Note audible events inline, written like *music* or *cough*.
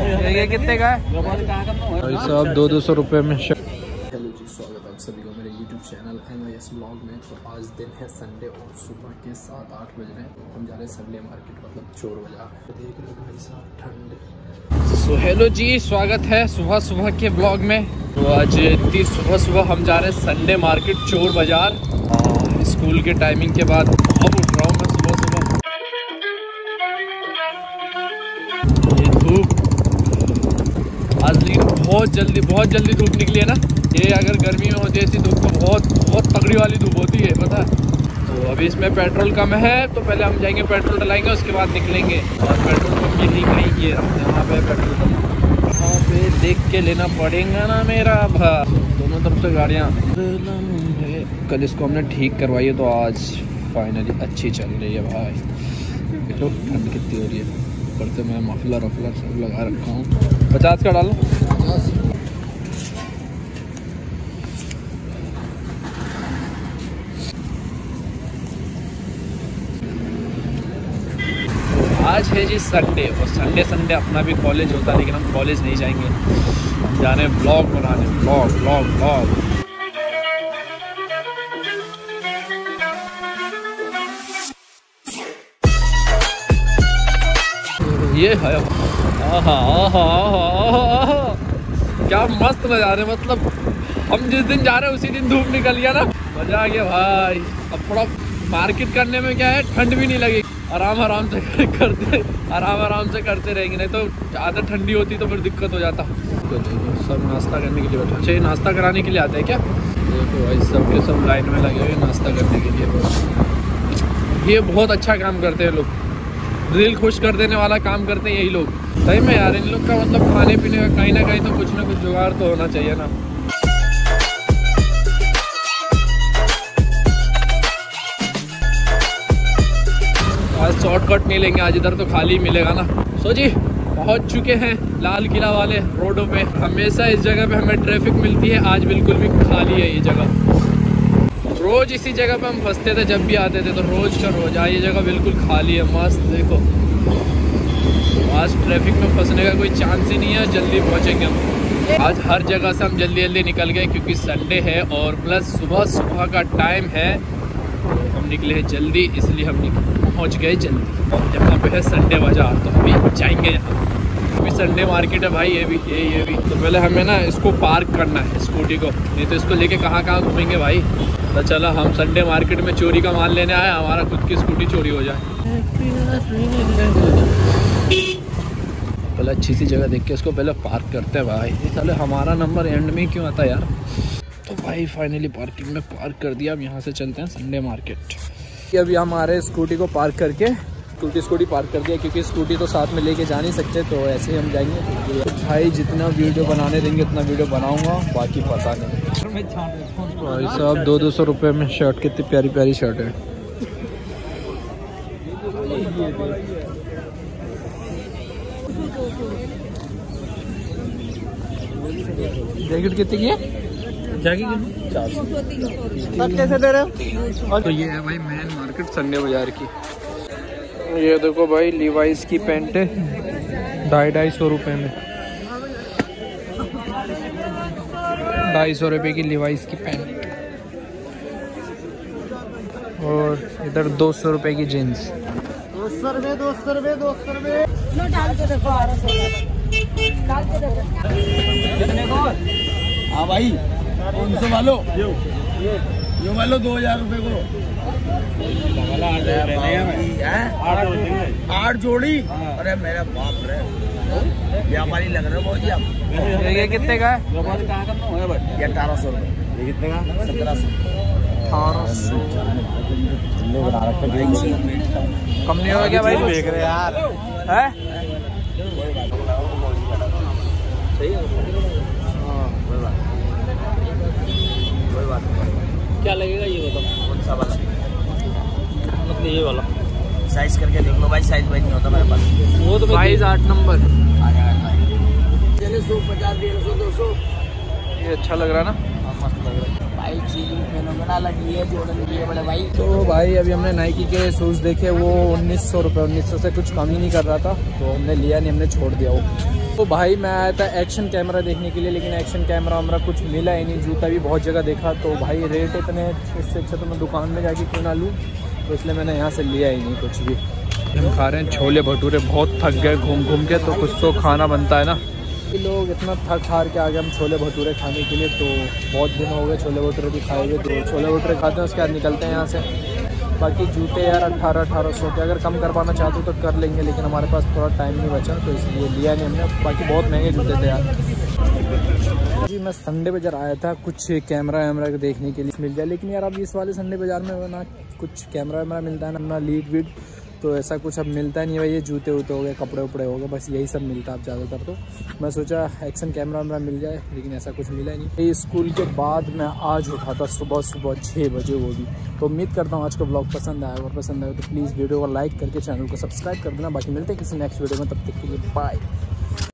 ये कितने का है? भाई साहब दो दो सौ रुपये में हेलो जी स्वागत है आप सभी का मेरे YouTube channel M I S blog में। तो आज दिन है संडे और सुबह के सात आठ बज रहे हैं। हम जा रहे हैं संडे मार्केट मतलब चोर बाज़ार। तो देख रहे हो भाई साहब ठंड। सो हेलो जी स्वागत है सुबह सुबह के ब्लॉग में। तो आज इतनी सुबह सुबह हम जा रहे हैं संडे मार्केट चोर बाज़ार। और स्कूल के टाइमिंग के बाद अब बहुत जल्दी बहुत जल्दी धूप निकली है ना? ये अगर गर्मी में होती है ऐसी धूप तो बहुत बहुत तगड़ी वाली धूप होती है, पता तो अभी इसमें पेट्रोल कम है तो पहले हम जाएँगे, पेट्रोल डलाएँगे, उसके बाद निकलेंगे। और पेट्रोल पंप यही कहीं ये यहाँ पे पेट्रोल पम्प वहाँ पे देख के लेना पड़ेगा ना मेरा, भा। दोनों तरफ़ से गाड़ियाँ। कल इसको हमने ठीक करवाई है तो आज फाइनली अच्छी चल रही है, भाई। देखो ठंड कितनी हो रही है। ऊपर से मैं मफलर वफलर सब लगा रखा हूँ। पचास का डालो आज है जी संडे और संडे संडे अपना भी कॉलेज होता है, लेकिन हम कॉलेज नहीं जाएँगे। हम जा रहे हैं ब्लॉग बनाने ब्लॉग ब्लॉग ब्लॉग ये है। आहा आहा आहा आहा। क्या मस्त नज़ारे मतलब हम जिस दिन जा रहे हैं, उसी दिन धूप निकल गया ना। मज़ा आ गया भाई। अब थोड़ा मार्केट करने में क्या है, ठंड भी नहीं लगेगी। आराम आराम से *laughs* करते, आराम आराम से करते रहेंगे। नहीं तो ज़्यादा ठंडी होती तो फिर दिक्कत हो जाता। तो सब नाश्ता करने के लिए बैठे अच्छा ये नाश्ता कराने के लिए आते हैं क्या? देखो भाई सब के सब लाइन में लगे हुए नाश्ता करने के लिए। ये बहुत अच्छा काम करते हैं लोग। दिल खुश कर देने वाला काम करते हैं यही लोग। सही में यार, इन लोग का मतलब खाने पीने का कहीं ना कहीं तो कुछ ना कुछ जुगाड़ तो होना चाहिए ना। आज शॉर्टकट नहीं लेंगे आज इधर तो खाली मिलेगा ना। सो जी, पहुँच चुके हैं लाल किला वाले रोडों पे। हमेशा इस जगह पे हमें ट्रैफ़िक मिलती है, आज बिल्कुल भी खाली है ये जगह। रोज इसी जगह पे हम फंसते थे, जब भी आते थे तो रोज का रोज। आज ये जगह बिल्कुल खाली है, मस्त, देखो। आज ट्रैफ़िक में फंसने का कोई चांस ही नहीं है, जल्दी पहुँचेंगे हम। आज हर जगह से हम जल्दी जल्दी निकल गए, क्योंकि संडे है और प्लस सुबह सुबह का टाइम है। हम निकले हैं जल्दी, इसलिए हम पहुँच गए जल्दी। यहाँ पे है संडे बाज़ार तो हम भी जाएँगे यहाँ। अभी संडे मार्केट है भाई, ये भी, ये ये भी। तो पहले हमें ना इसको पार्क करना है स्कूटी को। नहीं तो इसको लेके कहाँ कहाँ घूमेंगे भाई? तो चलो, हम संडे मार्केट में चोरी का माल लेने आए, हमारा खुद की स्कूटी चोरी हो जाए। पहले अच्छी सी जगह देख के इसको पहले पार्क करते हैं भाई। चलो हमारा नंबर एंड में क्यों आता यार? तो भाई फाइनली पार्किंग में पार्क कर दिया, अब यहाँ से चलते हैं संडे मार्केट अभी हम आ रहे हैं स्कूटी को पार्क करके। स्कूटी स्कूटी पार्क कर दिया क्योंकि स्कूटी तो साथ में लेके जा नहीं सकते तो ऐसे ही हम जाएँगे। तो भाई जितना वीडियो बनाने देंगे उतना वीडियो बनाऊँगा बाकी पता नहीं। भाई साहब दो दो सौ रुपये में शर्ट कितनी प्यारी प्यारी शर्ट है। जैकेट कितनी की है? जैकेट चार सौ। कैसे दे रहे हो? तो ये है भाई मेन मार्केट संडे बाज़ार की। ये देखो भाई लिवाइस की पैंट है ढाई ढाई सौ रुपये में। ढाई सौ रुपये की लिवाइस की पैंट। और इधर दो सौ रुपये की जीन्स दो सौ रुपये दो सौ रुपये दो सौ रुपये डाल के देखो बारह सौ। डाल के देखो। कितने को? हाँ भाई कौन से वालो यो वालो दो हज़ार रुपए को। आठ जोड़ी? अरे मेरा बाप रे। व्यापारी लग रहे हो जी आप। ये कितने का है? ये अठारह सौ रुपये ये कितने का? सत्रह सौ। अठारह सौ। कम नहीं हो गया भाई देख रहे यार। है क्या लगेगा ये बताओ कौन सा वाला मतलब ये वाला साइज़ करके देख लो भाई साइज़ वाइज नहीं होता मेरे पास। वो तो साइज़ आठ नंबर आ जाएगा चलिए सौ पचास डेढ़ सौ दो सौ ये अच्छा लग रहा ना मस्त लग रहा है भाई भाई। तो भाई अभी हमने नाइकी के शूज़ देखे वो उन्नीस सौ रुपये उन्नीस सौ से कुछ कम ही नहीं कर रहा था तो हमने लिया नहीं हमने छोड़ दिया वो। तो भाई मैं आया था एक्शन कैमरा देखने के लिए लेकिन एक्शन कैमरा हमारा कुछ मिला ही नहीं जूता भी बहुत जगह देखा तो भाई रेट इतने इससे अच्छा तो मैं दुकान में जाके क्यों ना लूँ? तो इसलिए मैंने यहाँ से लिया ही नहीं कुछ भी। हम खा रहे हैं छोले भटूरे, बहुत थक गए, घूम घूम के तो कुछ तो खाना बनता है ना। लोग इतना थक हार के आ गए हम छोले भटूरे खाने के लिए तो बहुत दिन हो गए छोले भटूरे भी खाए हुए तो छोले भटूरे खाते हैं, उसके बाद निकलते हैं यहाँ से। बाकी जूते यार अट्ठारह अठारह सौ के, अगर कम कर पाना चाहते हो तो कर लेंगे, लेकिन हमारे पास थोड़ा टाइम नहीं बचा तो इसलिए लिया नहीं हमने। बाकी बहुत महँगे जूते थे यार। जी, मैं संडे बाज़ार आया था कुछ कैमरा वैमरा देखने के लिए मिल जाए लेकिन यार, अब इस वाले संडे बाज़ार में ना कुछ कैमरा वैमरा मिलता है ना ना लीड वीड तो ऐसा कुछ अब मिलता नहीं भाई। ये जूते वूते हो गए, कपड़े उपड़े हो गए, बस यही सब मिलता है अब ज़्यादातर तो। मैं सोचा एक्शन कैमरा वैमरा मिल जाए, लेकिन ऐसा कुछ मिला नहीं। स्कूल के बाद मैं आज उठा था सुबह सुबह छः बजे वो भी। तो उम्मीद करता हूँ आज का ब्लॉग पसंद आया। और पसंद आया तो प्लीज़ वीडियो को लाइक करके चैनल को सब्सक्राइब कर देना। बाकी मिलते हैं किसी नेक्स्ट वीडियो में, तब तक के लिए बाय